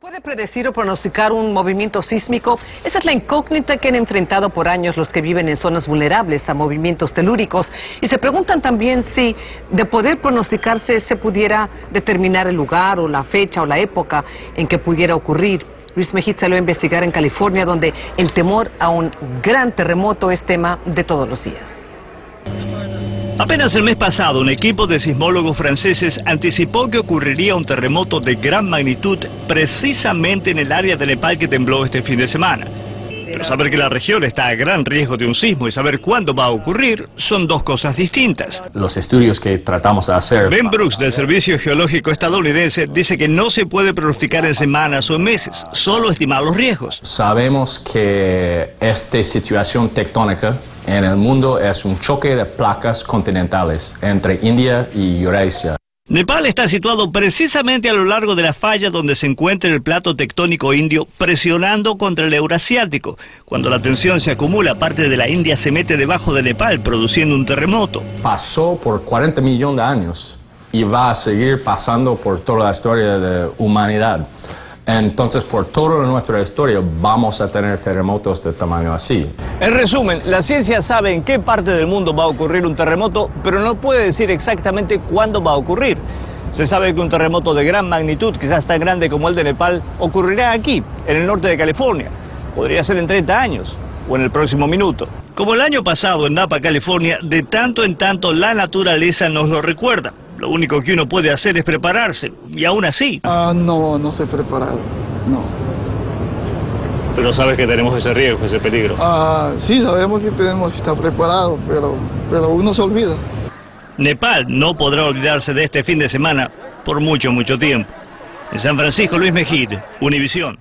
¿Puede predecir o pronosticar un movimiento sísmico? Esa es la incógnita que han enfrentado por años los que viven en zonas vulnerables a movimientos telúricos y se preguntan también si de poder pronosticarse se pudiera determinar el lugar o la fecha o la época en que pudiera ocurrir. Luis Mejid salió a investigar en California donde el temor a un gran terremoto es tema de todos los días. Apenas el mes pasado, un equipo de sismólogos franceses anticipó que ocurriría un terremoto de gran magnitud precisamente en el área de Nepal que tembló este fin de semana. Pero saber que la región está a gran riesgo de un sismo y saber cuándo va a ocurrir son dos cosas distintas. Los estudios que tratamos de hacer... Ben Brooks del Servicio Geológico estadounidense dice que no se puede pronosticar en semanas o en meses, solo estimar los riesgos. Sabemos que esta situación tectónica en el mundo es un choque de placas continentales entre India y Eurasia. Nepal está situado precisamente a lo largo de la falla donde se encuentra el plato tectónico indio presionando contra el eurasiático. Cuando la tensión se acumula, parte de la India se mete debajo de Nepal produciendo un terremoto. Pasó por 40 millones de años y va a seguir pasando por toda la historia de la humanidad. Entonces, por toda nuestra historia vamos a tener terremotos de tamaño así. En resumen, la ciencia sabe en qué parte del mundo va a ocurrir un terremoto, pero no puede decir exactamente cuándo va a ocurrir. Se sabe que un terremoto de gran magnitud, quizás tan grande como el de Nepal, ocurrirá aquí, en el norte de California. Podría ser en 30 años o en el próximo minuto. Como el año pasado en Napa, California, de tanto en tanto la naturaleza nos lo recuerda. Lo único que uno puede hacer es prepararse, y aún así. Ah, no, no estoy preparado, no. Pero sabes que tenemos ese riesgo, ese peligro. Ah, sí, sabemos que tenemos que estar preparados, pero, pero uno se olvida. Nepal no podrá olvidarse de este fin de semana por mucho, mucho tiempo. En San Francisco, Luis Mejid, Univisión.